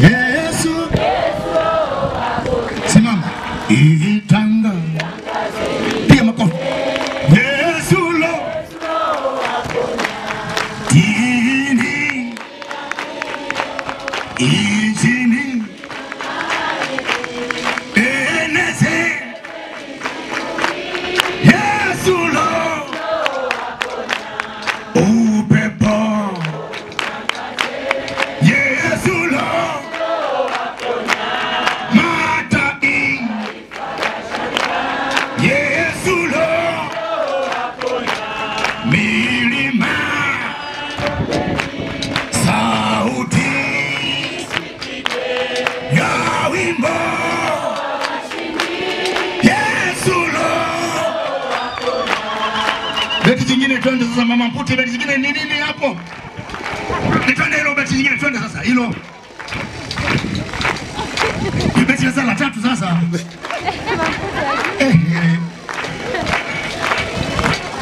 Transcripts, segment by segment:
Yesu, simama. Itanga, piga makofi. Yesu lo. Dini injini eneze Yesu lo. Upepo beti jingine twende sasa mama mputi beti zingine ni nini hapo? Ni twende hilo beti zingine, twende sasa hilo. Beti sasa la tatu sasa. Eh, eh.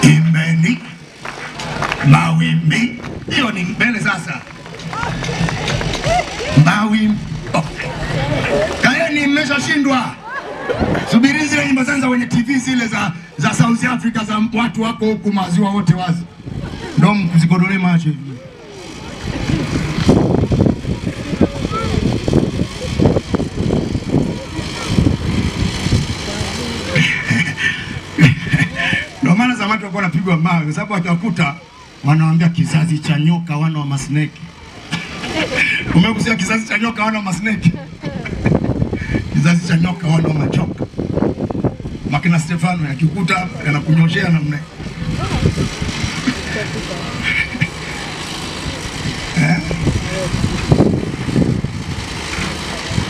imeni mawimbi. Hiyo ni mbele sasa. Mawimbi. Oh. Kaeni mmeshashindwa subiri zile nyimbo zanza kwenye TV zile za, za South Africa za watu wako huku maziwa wote wazi, ndo mzigodolee macho hivi. Ndio maana zamani walikuwa wanapigwa mawe, kwa sababu wakiwakuta wanawambia kizazi cha nyoka, wana wa masneki. Umekusikia kizazi cha nyoka, wana wa masneki? kizazi cha nyoka, wana wa machoka. Makina Stefano yakikuta yanakunyoshea namna. Eh?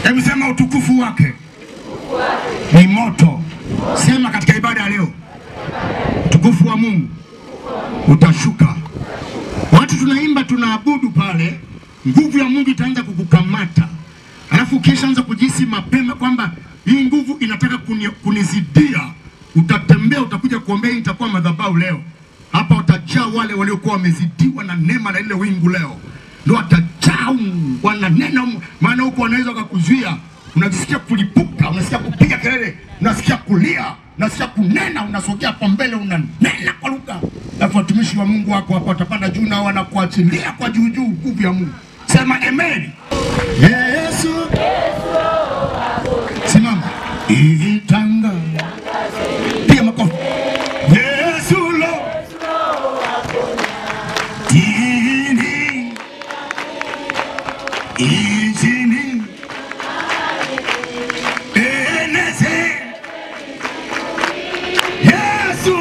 Hebu sema utukufu wake ni moto. Sema katika ibada ya leo, utukufu wa Mungu utashuka. Watu tunaimba tunaabudu pale, nguvu ya Mungu itaanza kukukamata, alafu ukishaanza kujisi mapema kwamba hii nguvu inataka kuni, kunizidia, utatembea, utakuja kuombea. Itakuwa madhabahu leo hapa, watajaa wale waliokuwa wamezidiwa na neema na ile wingu leo, ndio watajaa, wananena, maana huko wanaweza wakakuzuia unajisikia kulipuka, unasikia kupiga kelele, unasikia kulia, unasikia kunena, unasogea hapo mbele, unanena kwa lugha. Alafu watumishi wa Mungu wako hapa watapanda juu na wanakuachilia kwa juu juu nguvu ya Mungu. Sema amen. Yesu, Yesu lo dini injini eneze Yesu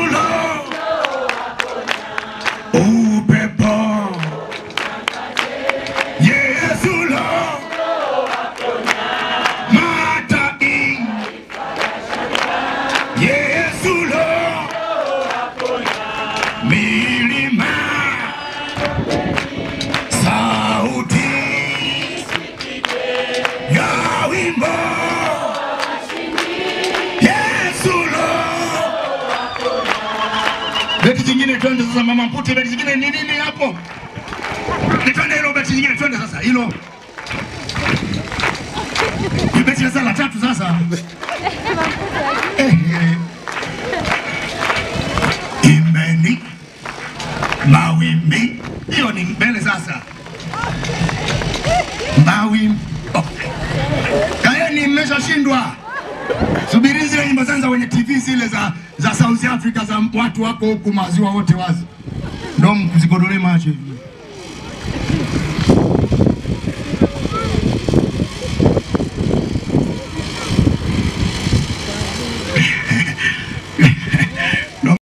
jingine twende sasa mama mputi beti zingine ni nini hapo? Ni twende hilo beti jingine twende sasa hilo. Beti sasa la tatu sasa. Eh, eh. imeni mawimbi. Hiyo ni mbele sasa. Mawimbi. Oh. Kaeni mmeshashindwa. Subiri zile nyimbo zanza wenye TV zile za, za South Africa za watu wako huku maziwa wote wazi, ndo mzigodole macho hivi.